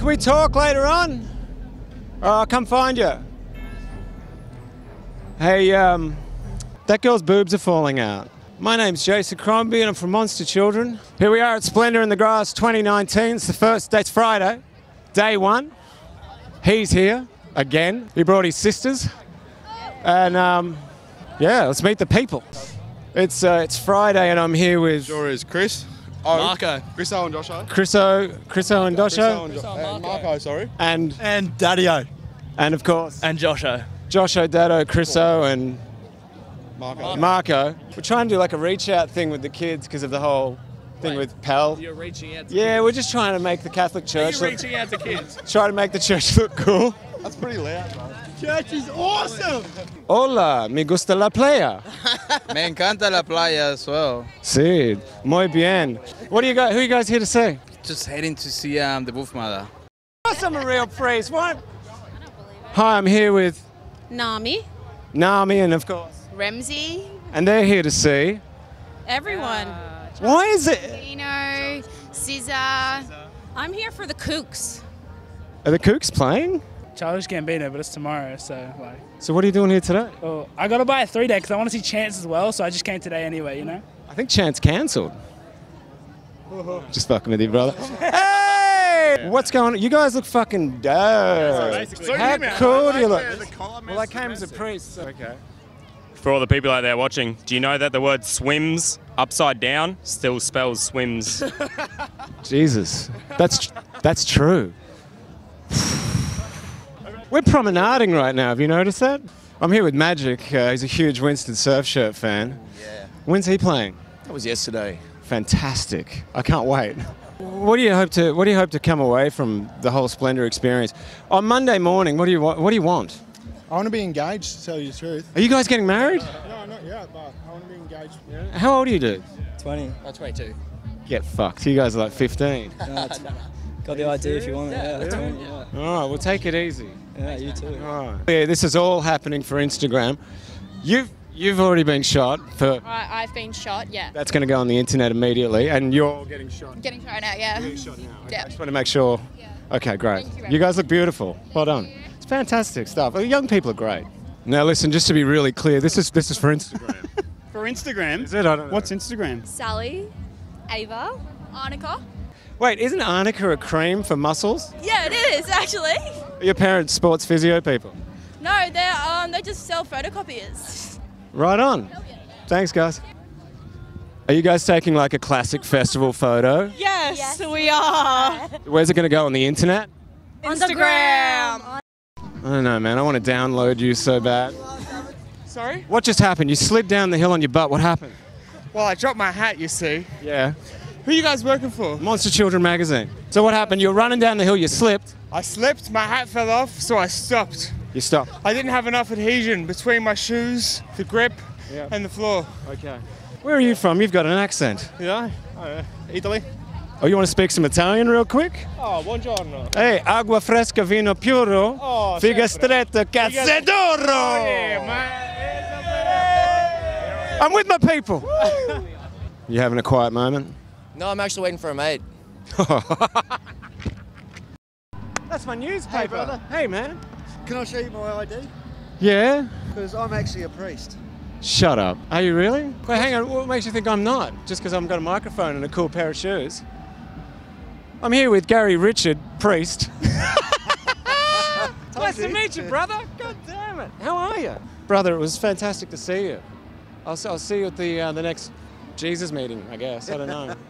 Can we talk later on? Or I'll come find you. Hey, um, that girl's boobs are falling out. My name's Jason Crombie and I'm from Monster Children. Here we are at Splendour in the Grass 2019. It's the first, it's Friday, day one. He's here again. He brought his sisters. And um, yeah, let's meet the people. It's, uh, it's Friday and I'm here with Sure is Chris. Oh, Marco. Chriso and Joshua. Chriso, Chriso and Chriso Dosho. and, jo- and Marco, sorry. And, And Daddy-O. and of course, And Josho. Josh O'Dado, Chriso, and Marco. Marco. We're trying to do like a reach out thing with the kids because of the whole thing with Pell. You're reaching out to Yeah, we're just trying to make the Catholic Church You're look, reaching out to kids. try to make the church look cool. That's pretty loud, bro. Church is awesome. Hola, me gusta la playa. Me encanta la playa as well. Sí, muy bien. What do you guys? Who are you guys here to see? Just heading to see um, the Wolfmother. That's a real priest. What? Hi, I'm here with Nami, Nami and of course, Remzi, and they're here to see. everyone. Why is it? Dino, Scissor. I'm here for the kooks. Are the Kooks playing? Childish Gambino, but it's tomorrow, so like. So what are you doing here today? Well, I gotta buy a three day because I want to see Chance as well, so I just came today anyway, you know. I think Chance cancelled. Just fucking with you, brother. Hey! What's going on? You guys look fucking dope. How cool do you look? Well, I came as a priest. so- Okay. For all the people out there watching, do you know that the word swims upside down still spells swims? Jesus, that's that's true. We're promenading right now. Have you noticed that? I'm here with Magic. Uh, he's a huge Winston Surfshirt fan. Yeah. When's he playing? That was yesterday. Fantastic. I can't wait. What do you hope to What do you hope to come away from the whole Splendour experience on Monday morning? What do you want? What do you want? I want to be engaged, to tell you the truth. Are you guys getting married? No, I'm not yet, but I want to be engaged. How old are you, dude? 20. That's 22. Get fucked. You guys are like 15. Got the idea if you want it. Yeah, 20. Yeah, All right, well, take it easy. yeah you too. All right. Yeah, this is all happening for Instagram. You've you've already been shot for. I, I've been shot, yeah. That's going to go on the internet immediately, and you're getting shot. Getting shot out, yeah. Getting shot now. Okay, Yeah. I just want to make sure. Yeah. Okay, great. Thank you You guys look beautiful. Well done. It's fantastic stuff. Well, Young people are great. Now, listen, just to be really clear, this is this is for Instagram. For Instagram. is it? I don't know. What's Instagram? Sally, Ava, Annika. Wait, isn't Arnica a cream for muscles? Yeah, it is actually. Are your parents sports physio people? No, they're um, they just sell photocopiers. Right on. Thanks, guys. Are you guys taking like a classic festival photo? Yes, we are. Where's it going to go on the internet? Instagram. I don't know, man. I want to download you so bad. Sorry? What just happened? You slid down the hill on your butt. What happened? Well, I dropped my hat, you see. Yeah. Who are you guys working for? Monster Children magazine. So what happened? You were running down the hill. You slipped. I slipped, my hat fell off, so I stopped. You stopped. I didn't have enough adhesion between my shoes, the grip, Yeah. and the floor. Okay. Where are you from? You've got an accent. Yeah? Uh, Italy? Oh, you want to speak some Italian real quick? Oh, buongiorno. Hey, agua fresca, vino puro, Oh, figa sempre. stretta, cazzo d'oro! I'm with my people. you having a quiet moment? No, I'm actually waiting for a mate. That's my newspaper. brother. Hey, man. Can I show you my ID? Yeah? Because I'm actually a priest. Shut up. Are you really? Wait, hang on. What makes you think I'm not? Just because I've got a microphone and a cool pair of shoes? I'm here with Gary Richard, priest. nice to meet you, brother. God damn it. How are you? Brother, it was fantastic to see you. I'll, s- I'll see you at the, uh, the next Jesus meeting, I guess. I don't know.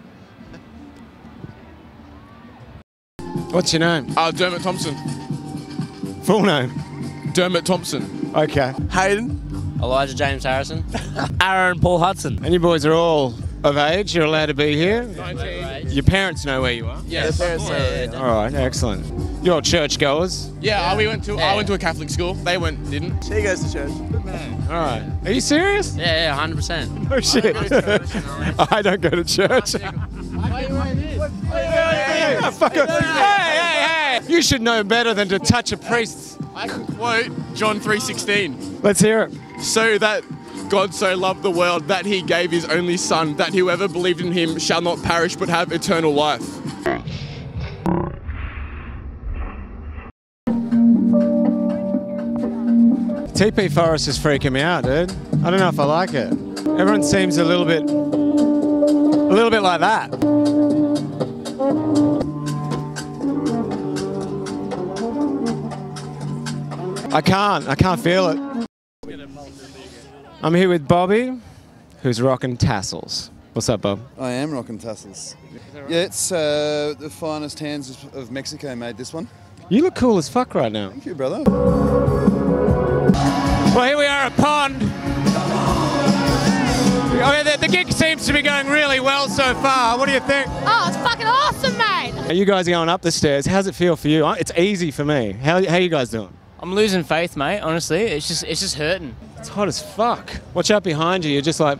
What's your name? Uh, Dermot Thompson. Full name. Dermot Thompson. Okay. Hayden. Elijah James Harrison. Aaron Paul Hudson. And you boys are all of age. You're allowed to be here. 19. Your parents know where you are. Yes. All right, excellent. You're all churchgoers. Yeah, uh, we went to. I went to a Catholic school. They went, didn't. He goes to church. Man. All right. Are you serious? Yeah, yeah, 100%. Oh shit. I don't go to church. Fucker. Hey, hey, hey. You should know better than to touch a priest. I can quote John 3.16. Let's hear it. So that God so loved the world that he gave his only son, that whoever believed in him shall not perish but have eternal life. Tipi Forest is freaking me out, dude. I don't know if I like it. Everyone seems a little bit, a little bit like that. I can't. I can't feel it. I'm here with Bobby, who's rocking tassels. What's up, Bob? I am rocking tassels. Yeah, it's uh, the finest hands of- of Mexico made this one. You look cool as fuck right now. Thank you, brother. Well, here we are at Pond. Oh, yeah, the, the gig seems to be going really well so far. What do you think? Oh, it's fucking awesome, mate. You guys are going up the stairs. How's it feel for you? It's easy for me. How, how you guys doing? I'm losing faith, mate. Honestly, it's just it's just hurting. It's hot as fuck. Watch out behind you. You're just like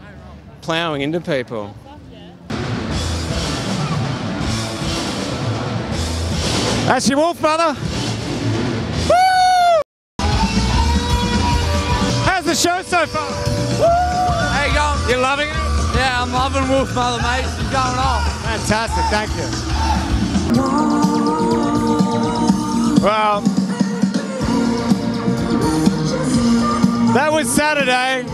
plowing into people. That's your wolf, mother. Woo! How's the show so far? How you going? You loving it? Yeah, I'm loving Wolfmother, mate. She's going off. Fantastic, thank you. Well, was Saturday.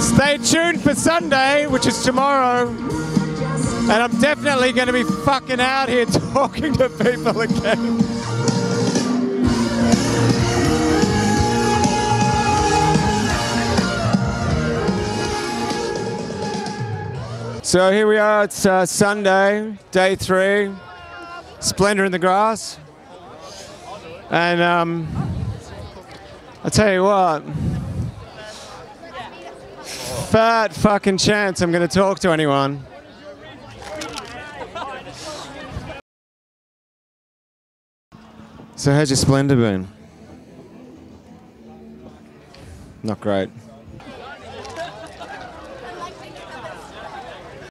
Stay tuned for Sunday, which is tomorrow. And I'm definitely going to be fucking out here talking to people again. So here we are. It's uh, Sunday, day three. Splendour in the grass. And um, I tell you what, fat fucking chance I'm going to talk to anyone. So how's your Splendour been? Not great.